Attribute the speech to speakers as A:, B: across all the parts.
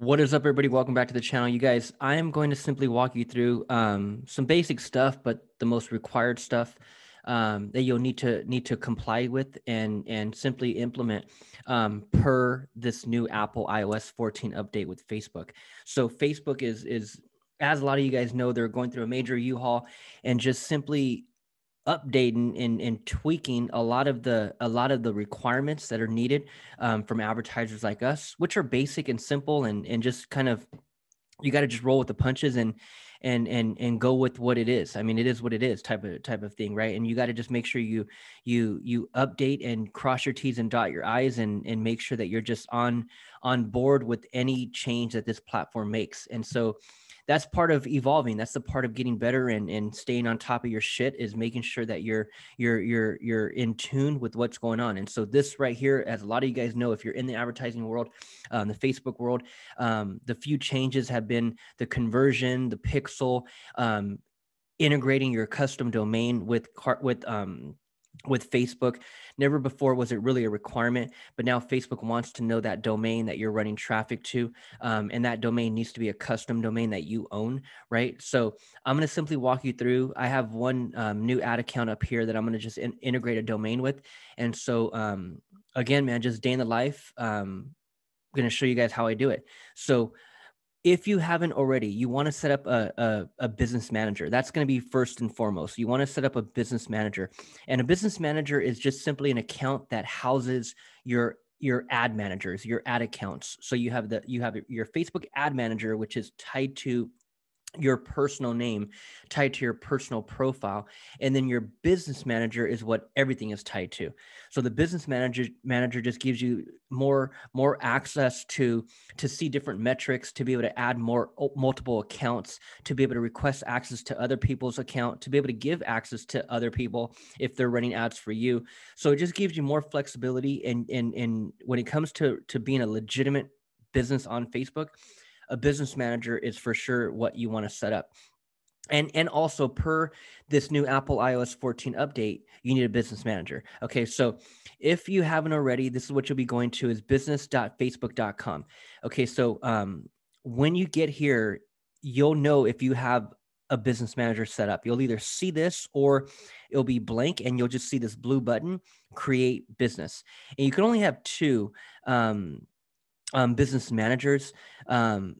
A: What is up, everybody? Welcome back to the channel. You guys, I am going to simply walk you through um, some basic stuff, but the most required stuff um, that you'll need to need to comply with and and simply implement um, per this new Apple iOS 14 update with Facebook. So Facebook is is as a lot of you guys know, they're going through a major U-Haul and just simply updating and, and tweaking a lot of the a lot of the requirements that are needed um, from advertisers like us which are basic and simple and and just kind of you got to just roll with the punches and and and and go with what it is. I mean it is what it is type of type of thing right? And you got to just make sure you you you update and cross your t's and dot your i's and and make sure that you're just on on board with any change that this platform makes. And so that's part of evolving that's the part of getting better and, and staying on top of your shit is making sure that you're you're you're you're in tune with what's going on. And so this right here as a lot of you guys know if you're in the advertising world um, the facebook world um, the few changes have been the conversion the pixel um, integrating your custom domain with cart with um, with Facebook. Never before was it really a requirement, but now Facebook wants to know that domain that you're running traffic to. Um, and that domain needs to be a custom domain that you own, right? So I'm going to simply walk you through. I have one um, new ad account up here that I'm going to just in- integrate a domain with. And so, um, again, man, just day in the life. Um, I'm going to show you guys how I do it. So if you haven't already, you want to set up a, a, a business manager. That's going to be first and foremost. You want to set up a business manager. And a business manager is just simply an account that houses your your ad managers, your ad accounts. So you have the you have your Facebook ad manager, which is tied to your personal name tied to your personal profile and then your business manager is what everything is tied to. So the business manager manager just gives you more more access to to see different metrics to be able to add more multiple accounts to be able to request access to other people's account to be able to give access to other people if they're running ads for you. So it just gives you more flexibility and and and when it comes to to being a legitimate business on facebook a business manager is for sure what you want to set up. And, and also per this new Apple iOS 14 update, you need a business manager. Okay, so if you haven't already, this is what you'll be going to is business.facebook.com. Okay, so um, when you get here, you'll know if you have a business manager set up. You'll either see this or it'll be blank and you'll just see this blue button, create business. And you can only have two. Um, um, business managers. Um,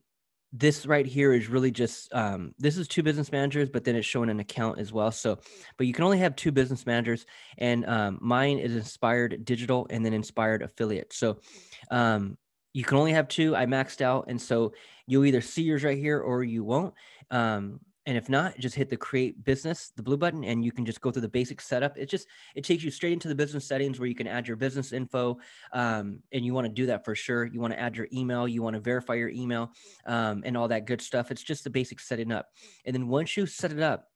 A: this right here is really just um, this is two business managers, but then it's showing an account as well. So, but you can only have two business managers, and um, mine is Inspired Digital and then Inspired Affiliate. So, um, you can only have two. I maxed out, and so you'll either see yours right here or you won't. Um, and if not, just hit the create business, the blue button, and you can just go through the basic setup. It just it takes you straight into the business settings where you can add your business info, um, and you want to do that for sure. You want to add your email, you want to verify your email, um, and all that good stuff. It's just the basic setting up, and then once you set it up,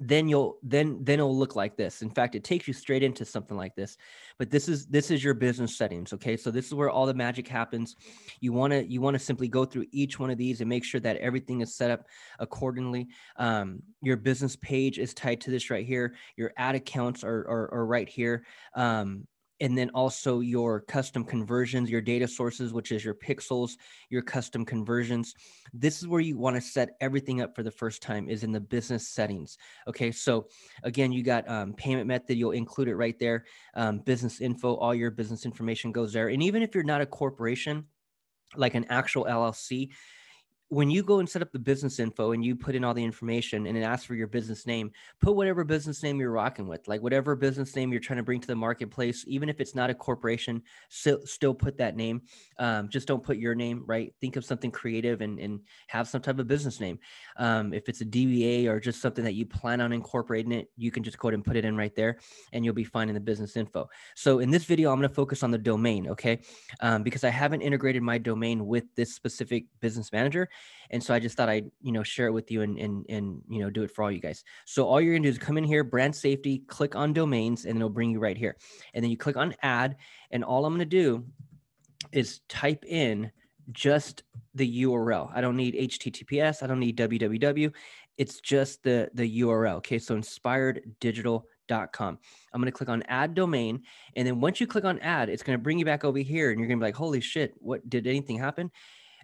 A: then you'll then then it'll look like this. In fact it takes you straight into something like this. But this is this is your business settings okay? So this is where all the magic happens. You want to you want to simply go through each one of these and make sure that everything is set up accordingly. Um, your business page is tied to this right here. Your ad accounts are are, are right here. Um, and then also your custom conversions, your data sources, which is your pixels, your custom conversions. This is where you want to set everything up for the first time is in the business settings. Okay, so again, you got um, payment method, you'll include it right there. Um, business info, all your business information goes there. And even if you're not a corporation, like an actual LLC, when you go and set up the business info and you put in all the information and it asks for your business name, put whatever business name you're rocking with, like whatever business name you're trying to bring to the marketplace, even if it's not a corporation, still, still put that name. Um, just don't put your name, right? Think of something creative and, and have some type of business name. Um, if it's a DBA or just something that you plan on incorporating it, you can just go ahead and put it in right there and you'll be fine in the business info. So in this video, I'm going to focus on the domain, okay? Um, because I haven't integrated my domain with this specific business manager and so I just thought I'd, you know, share it with you and, and, and, you know, do it for all you guys. So all you're to do is come in here, brand safety, click on domains, and it'll bring you right here. And then you click on add. And all I'm to do is type in just the URL. I don't need HTTPS. I don't need www. It's just the, the URL. Okay. So inspireddigital.com. I'm going to click on add domain. And then once you click on add, it's going to bring you back over here and you're going to be like, holy shit, what did anything happen?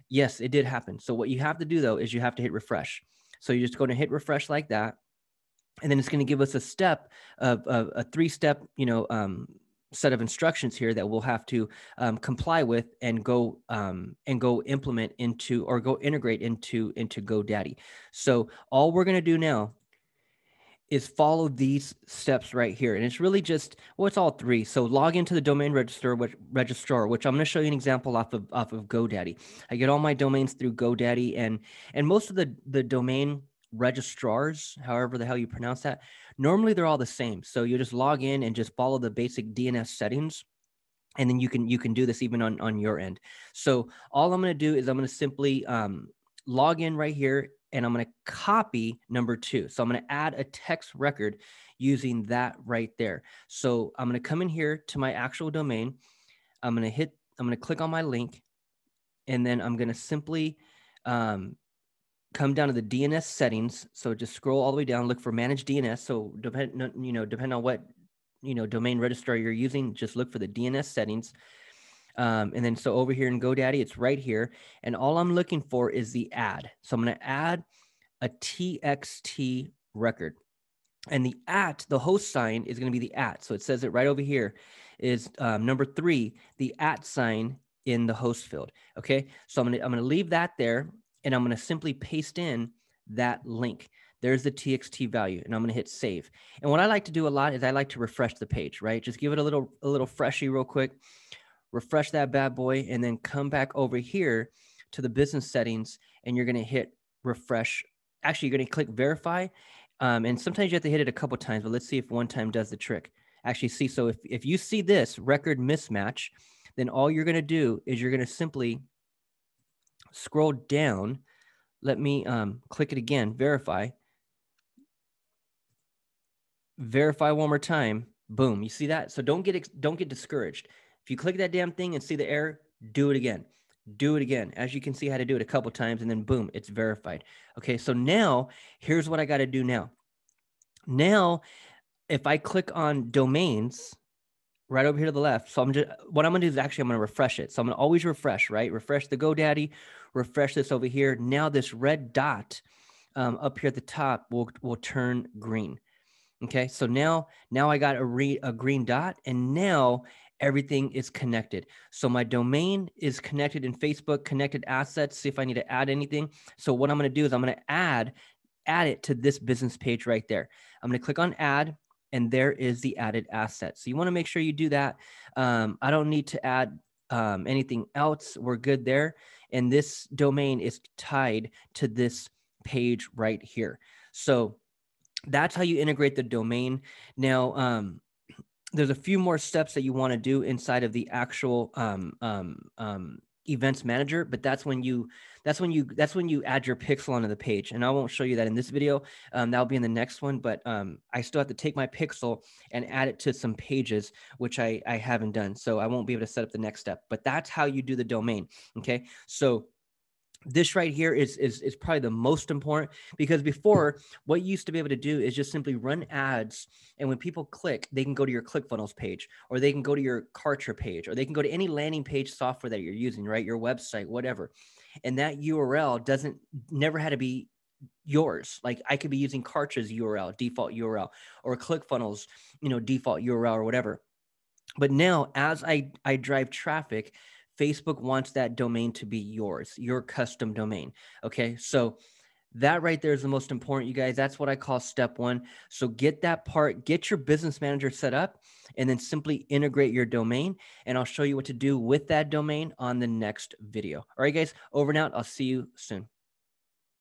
A: Yes, it did happen. So what you have to do though is you have to hit refresh. So you're just going to hit refresh like that. And then it's going to give us a step of, of a three step, you know, um, set of instructions here that we'll have to um, comply with and go um, and go implement into or go integrate into into GoDaddy. So all we're going to do now is follow these steps right here. And it's really just, well, it's all three. So log into the domain register, which, registrar, which I'm going to show you an example off of, off of GoDaddy. I get all my domains through GoDaddy and, and most of the, the domain registrars, however the hell you pronounce that, normally they're all the same. So you just log in and just follow the basic DNS settings and then you can you can do this even on on your end so all i'm going to do is i'm going to simply um, log in right here and I'm going to copy number two. So I'm going to add a text record using that right there. So I'm going to come in here to my actual domain. I'm going to hit, I'm going to click on my link, and then I'm going to simply um, come down to the DNS settings. So just scroll all the way down, look for manage DNS. So depend, you know, depend on what, you know, domain registrar you're using, just look for the DNS settings. Um, and then so over here in GoDaddy, it's right here. And all I'm looking for is the add. So I'm going to add a TXT record. And the at, the host sign is going to be the at. So it says it right over here is um, number three, the at sign in the host field. Okay. So I'm going to, I'm going to leave that there and I'm going to simply paste in that link. There's the TXT value and I'm going to hit save. And what I like to do a lot is I like to refresh the page, right? Just give it a little, a little freshy real quick refresh that bad boy, and then come back over here to the business settings and you're going to hit refresh. Actually, you're going to click verify. Um, and sometimes you have to hit it a couple times, but let's see if one time does the trick. Actually, see, so if, if you see this record mismatch, then all you're going to do is you're going to simply scroll down. Let me um, click it again, verify. Verify one more time. Boom. You see that? So don't get don't get discouraged. If you click that damn thing and see the error, do it again. Do it again. As you can see how to do it a couple times and then boom, it's verified. Okay, so now here's what I got to do now. Now, if I click on domains, right over here to the left. So I'm just what I'm gonna do is actually I'm gonna refresh it. So I'm gonna always refresh, right? Refresh the GoDaddy, refresh this over here. Now this red dot um, up here at the top will will turn green. Okay, so now now I got a re, a green dot, and now everything is connected. So my domain is connected in Facebook, connected assets, see if I need to add anything. So what I'm going to do is I'm going to add, add it to this business page right there. I'm going to click on add and there is the added asset. So you want to make sure you do that. Um, I don't need to add um, anything else. We're good there. And this domain is tied to this page right here. So that's how you integrate the domain. Now, um, there's a few more steps that you want to do inside of the actual um, um, um, events manager but that's when you that's when you that's when you add your pixel onto the page. And i won't show you that in this video um, that'll be in the next one but um, i still have to take my pixel and add it to some pages which i i haven't done. So i won't be able to set up the next step but that's how you do the domain okay? So this right here is, is is probably the most important because before what you used to be able to do is just simply run ads and when people click they can go to your clickfunnels page or they can go to your kartra page or they can go to any landing page software that you're using right? Your website whatever. And that url doesn't never had to be yours. Like i could be using kartra's url default url or clickfunnels you know default url or whatever. But now as i i drive traffic Facebook wants that domain to be yours, your custom domain. Okay. So that right there is the most important, you guys. That's what I call step one. So get that part, get your business manager set up, and then simply integrate your domain. And I'll show you what to do with that domain on the next video. All right, guys, over and out. I'll see you soon.